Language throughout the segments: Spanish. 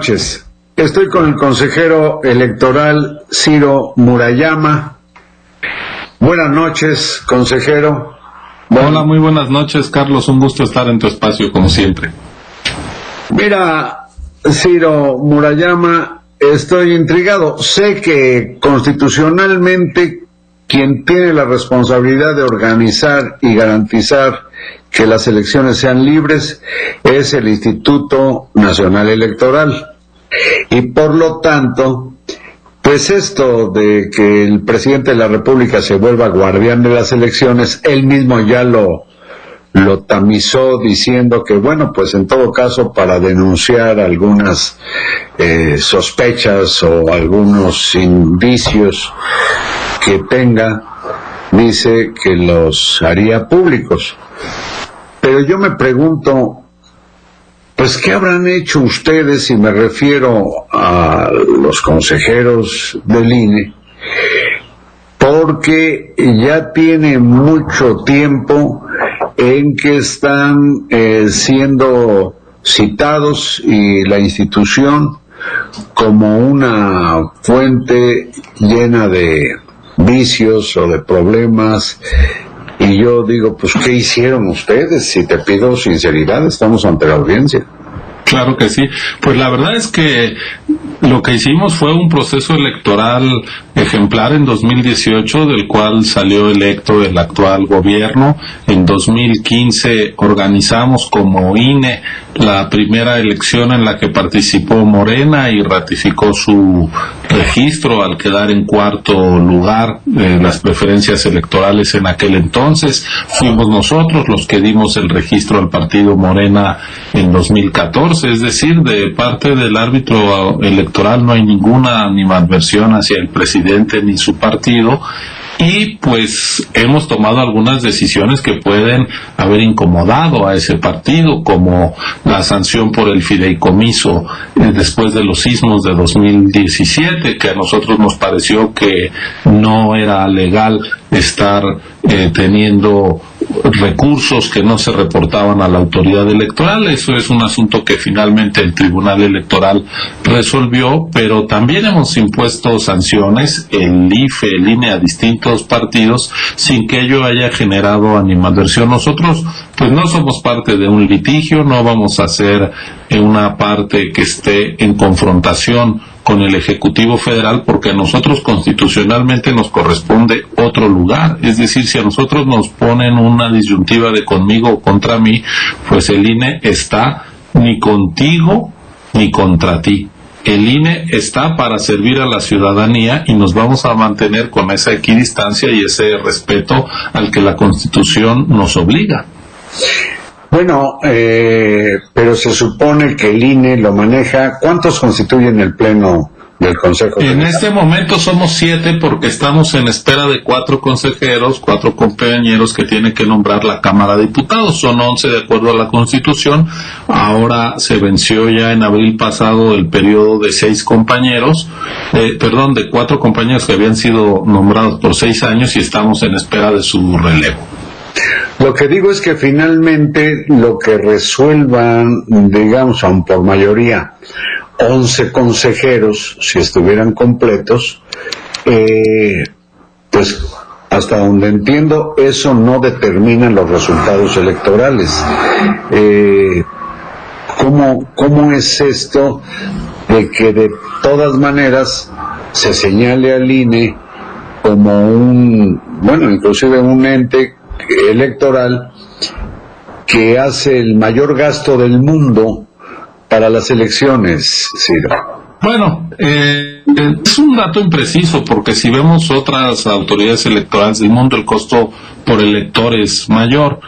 buenas noches. Estoy con el consejero electoral Ciro Murayama. Buenas noches, consejero. Hola, muy buenas noches, Carlos. Un gusto estar en tu espacio, como siempre. Mira, Ciro Murayama, estoy intrigado. Sé que constitucionalmente quien tiene la responsabilidad de organizar y garantizar que las elecciones sean libres es el Instituto Nacional Electoral. Y por lo tanto, pues esto de que el presidente de la República se vuelva guardián de las elecciones, él mismo ya lo, lo tamizó diciendo que, bueno, pues en todo caso para denunciar algunas eh, sospechas o algunos indicios que tenga, dice que los haría públicos. Pero yo me pregunto, pues, ¿qué habrán hecho ustedes, y me refiero a los consejeros del INE? Porque ya tiene mucho tiempo en que están eh, siendo citados y la institución como una fuente llena de vicios o de problemas y yo digo, pues, ¿qué hicieron ustedes? Si te pido sinceridad, estamos ante la audiencia. Claro que sí. Pues la verdad es que lo que hicimos fue un proceso electoral ejemplar en 2018, del cual salió electo el actual gobierno. En 2015 organizamos como INE la primera elección en la que participó Morena y ratificó su registro al quedar en cuarto lugar en las preferencias electorales en aquel entonces. Fuimos nosotros los que dimos el registro al partido Morena en 2014, es decir, de parte del árbitro electoral no hay ninguna animadversión hacia el presidente ni su partido. Y pues hemos tomado algunas decisiones que pueden haber incomodado a ese partido, como la sanción por el fideicomiso eh, después de los sismos de 2017, que a nosotros nos pareció que no era legal estar eh, teniendo recursos que no se reportaban a la autoridad electoral. Eso es un asunto que finalmente el Tribunal Electoral resolvió, pero también hemos impuesto sanciones, el IFE, el INE a distintos partidos, sin que ello haya generado animadversión. Nosotros, pues no somos parte de un litigio, no vamos a ser una parte que esté en confrontación con el Ejecutivo Federal porque a nosotros constitucionalmente nos corresponde otro lugar. Es decir, si a nosotros nos ponen una disyuntiva de conmigo o contra mí, pues el INE está ni contigo ni contra ti. El INE está para servir a la ciudadanía y nos vamos a mantener con esa equidistancia y ese respeto al que la Constitución nos obliga. Bueno, eh, pero se supone que el INE lo maneja. ¿Cuántos constituyen el Pleno del Consejo? En este momento somos siete porque estamos en espera de cuatro consejeros, cuatro compañeros que tiene que nombrar la Cámara de Diputados. Son once de acuerdo a la Constitución. Ahora se venció ya en abril pasado el periodo de seis compañeros, eh, perdón, de cuatro compañeros que habían sido nombrados por seis años y estamos en espera de su relevo. Lo que digo es que finalmente lo que resuelvan, digamos, aun por mayoría, 11 consejeros, si estuvieran completos, eh, pues hasta donde entiendo, eso no determina los resultados electorales. Eh, ¿cómo, ¿Cómo es esto de que de todas maneras se señale al INE como un, bueno, inclusive un ente electoral que hace el mayor gasto del mundo para las elecciones, Ciro. Bueno, eh, es un dato impreciso porque si vemos otras autoridades electorales del mundo, el costo por elector es mayor.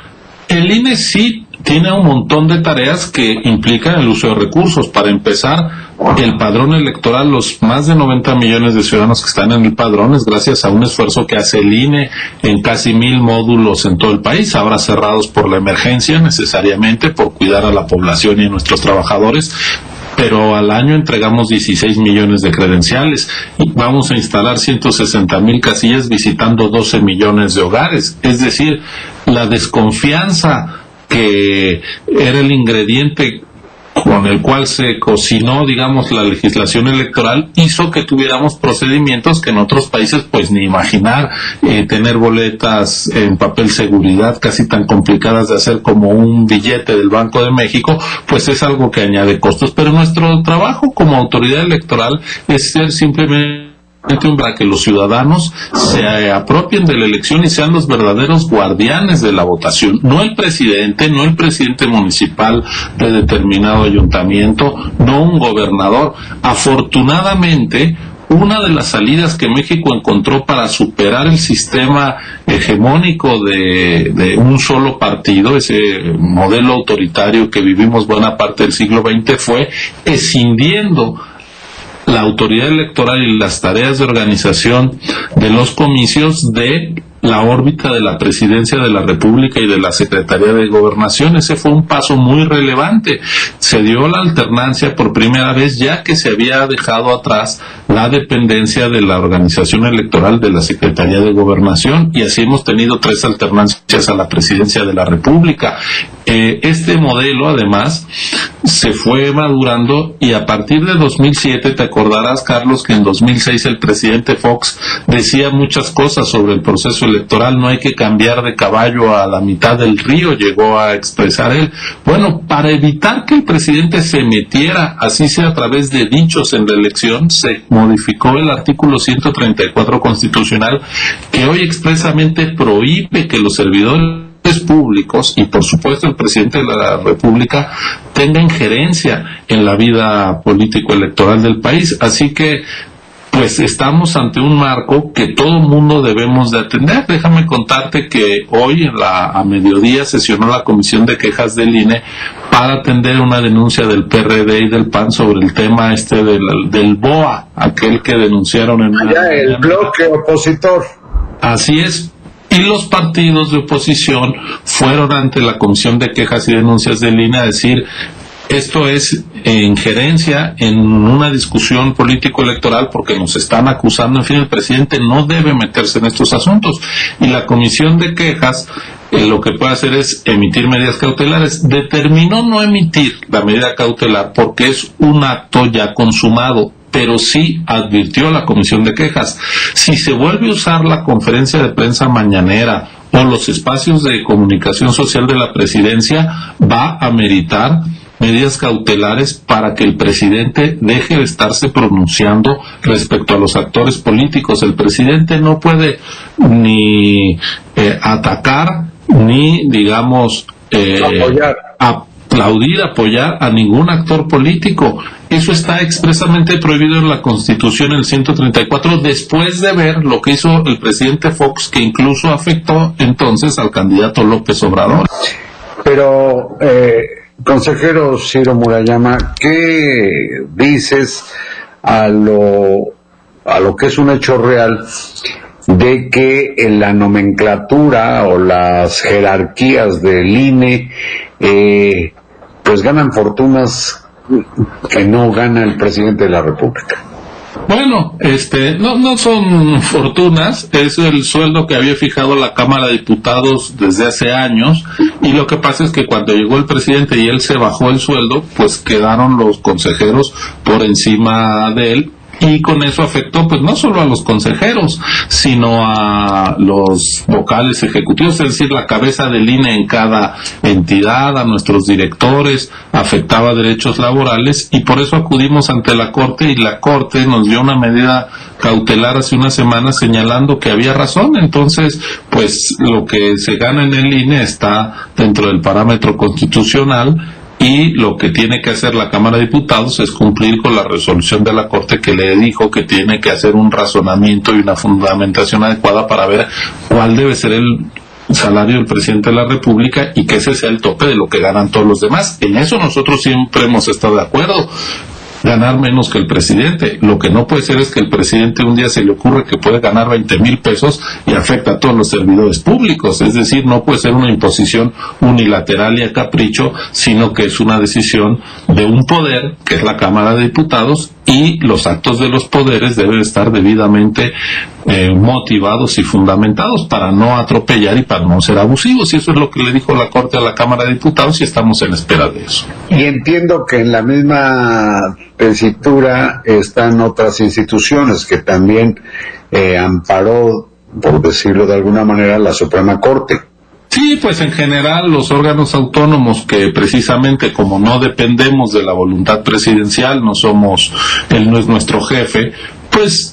El INE sí tiene un montón de tareas que implican el uso de recursos. Para empezar, el padrón electoral, los más de 90 millones de ciudadanos que están en el padrón, es gracias a un esfuerzo que hace el INE en casi mil módulos en todo el país, ahora cerrados por la emergencia necesariamente, por cuidar a la población y a nuestros trabajadores, pero al año entregamos 16 millones de credenciales y vamos a instalar 160 mil casillas visitando 12 millones de hogares. Es decir, la desconfianza que era el ingrediente con el cual se cocinó, digamos, la legislación electoral, hizo que tuviéramos procedimientos que en otros países, pues ni imaginar, eh, tener boletas en papel seguridad casi tan complicadas de hacer como un billete del Banco de México, pues es algo que añade costos. Pero nuestro trabajo como autoridad electoral es ser simplemente para que los ciudadanos se apropien de la elección y sean los verdaderos guardianes de la votación, no el presidente, no el presidente municipal de determinado ayuntamiento, no un gobernador. Afortunadamente, una de las salidas que México encontró para superar el sistema hegemónico de, un solo partido, ese modelo autoritario que vivimos buena parte del siglo XX, fue escindiendo la autoridad electoral y las tareas de organización de los comicios de la órbita de la presidencia de la República y de la Secretaría de Gobernación. Ese fue un paso muy relevante. Se dio la alternancia por primera vez ya que se había dejado atrás la dependencia de la organización electoral de la Secretaría de Gobernación y así hemos tenido tres alternancias a la presidencia de la República. Eh, este modelo, además, se fue madurando y a partir de 2007, te acordarás, Carlos, que en 2006 el presidente Fox decía muchas cosas sobre el proceso electoral, no hay que cambiar de caballo a la mitad del río, llegó a expresar él. Bueno, para evitar que el presidente se metiera, así sea a través de dichos en la elección, se modificó el artículo 134 constitucional que hoy expresamente prohíbe que los servidores públicos y por supuesto el presidente de la República tenga injerencia en la vida político-electoral del país. Así que pues estamos ante un marco que todo mundo debemos de atender. Déjame contarte que hoy en la, a mediodía sesionó la Comisión de Quejas del INE para atender una denuncia del PRD y del PAN sobre el tema este del, del BOA, aquel que denunciaron en... Allá, el bloque opositor. Así es, y los partidos de oposición fueron ante la Comisión de Quejas y Denuncias del INE a decir esto es injerencia en una discusión político-electoral porque nos están acusando, en fin, el presidente no debe meterse en estos asuntos. Y la comisión de quejas eh, lo que puede hacer es emitir medidas cautelares. Determinó no emitir la medida cautelar porque es un acto ya consumado pero sí advirtió la comisión de quejas. Si se vuelve a usar la conferencia de prensa mañanera o los espacios de comunicación social de la presidencia, va a meritar medidas cautelares para que el presidente deje de estarse pronunciando respecto a los actores políticos. El presidente no puede ni eh, atacar ni, digamos, eh, aplaudir, apoyar a ningún actor político. Eso está expresamente prohibido en la Constitución, el 134, después de ver lo que hizo el presidente Fox, que incluso afectó entonces al candidato López Obrador. Pero eh, Consejero Ciro Murayama, ¿qué dices a lo, a lo que es un hecho real de que en la nomenclatura o las jerarquías del INE eh, pues ganan fortunas que no gana el presidente de la República? Bueno, este, no, no son fortunas, es el sueldo que había fijado la Cámara de Diputados desde hace años y lo que pasa es que cuando llegó el presidente y él se bajó el sueldo, pues quedaron los consejeros por encima de él y con eso afectó pues no solo a los consejeros, sino a los vocales ejecutivos, es decir, la cabeza del INE en cada entidad, a nuestros directores, afectaba derechos laborales y por eso acudimos ante la Corte y la Corte nos dio una medida cautelar hace una semana señalando que había razón, entonces pues lo que se gana en el INE está dentro del parámetro constitucional y lo que tiene que hacer la Cámara de Diputados es cumplir con la resolución de la Corte que le dijo que tiene que hacer un razonamiento y una fundamentación adecuada para ver cuál debe ser el salario del presidente de la República y que ese sea el tope de lo que ganan todos los demás. En eso nosotros siempre hemos estado de acuerdo ganar menos que el presidente. Lo que no puede ser es que el presidente un día se le ocurre que puede ganar 20 mil pesos y afecta a todos los servidores públicos. Es decir, no puede ser una imposición unilateral y a capricho, sino que es una decisión de un poder, que es la Cámara de Diputados, y los actos de los poderes deben estar debidamente eh, motivados y fundamentados para no atropellar y para no ser abusivos. Y eso es lo que le dijo la Corte a la Cámara de Diputados y estamos en espera de eso. Y entiendo que en la misma tesitura están otras instituciones que también eh, amparó, por decirlo de alguna manera, la Suprema Corte. Sí, pues en general los órganos autónomos que precisamente como no dependemos de la voluntad presidencial, no somos, él no es nuestro jefe, pues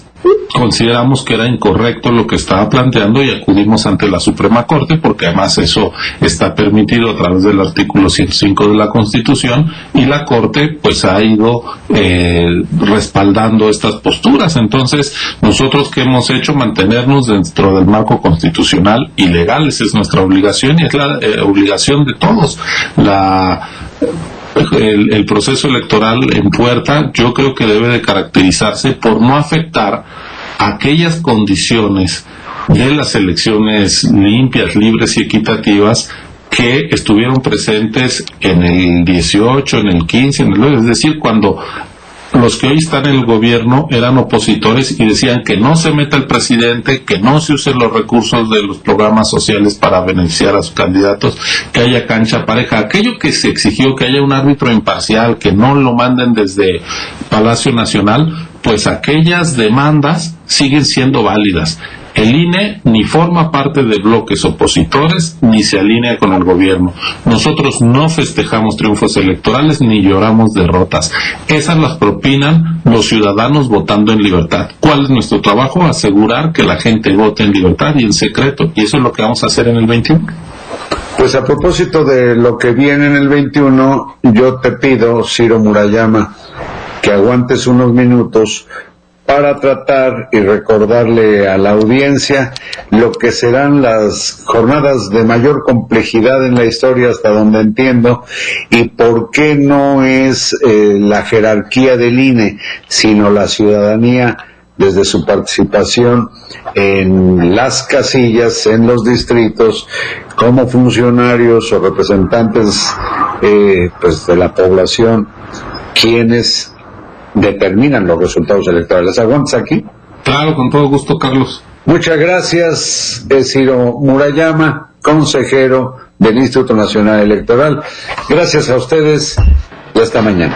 consideramos que era incorrecto lo que estaba planteando y acudimos ante la Suprema Corte porque además eso está permitido a través del artículo 105 de la Constitución y la Corte pues ha ido eh, respaldando estas posturas. Entonces nosotros que hemos hecho mantenernos dentro del marco constitucional y legal, esa es nuestra obligación y es la eh, obligación de todos. La el, proceso electoral en puerta yo creo que debe de caracterizarse por no afectar aquellas condiciones de las elecciones limpias, libres y equitativas que estuvieron presentes en el 18, en el 15, en el es decir, cuando los que hoy están en el gobierno eran opositores y decían que no se meta el presidente, que no se usen los recursos de los programas sociales para beneficiar a sus candidatos, que haya cancha pareja. Aquello que se exigió que haya un árbitro imparcial, que no lo manden desde Palacio Nacional, pues aquellas demandas siguen siendo válidas. El INE ni forma parte de bloques opositores ni se alinea con el gobierno. Nosotros no festejamos triunfos electorales ni lloramos derrotas. Esas las propinan los ciudadanos votando en libertad. ¿Cuál es nuestro trabajo? Asegurar que la gente vote en libertad y en secreto. Y eso es lo que vamos a hacer en el 21. Pues a propósito de lo que viene en el 21, yo te pido, Ciro Murayama, que aguantes unos minutos para tratar y recordarle a la audiencia lo que serán las jornadas de mayor complejidad en la historia hasta donde entiendo y por qué no es eh, la jerarquía del INE, sino la ciudadanía desde su participación en las casillas, en los distritos, como funcionarios o representantes eh, pues de la población, quienes determinan los resultados electorales. ¿Aguantas aquí? Claro, con todo gusto, Carlos. Muchas gracias, Ciro Murayama, consejero del Instituto Nacional Electoral. Gracias a ustedes y hasta mañana.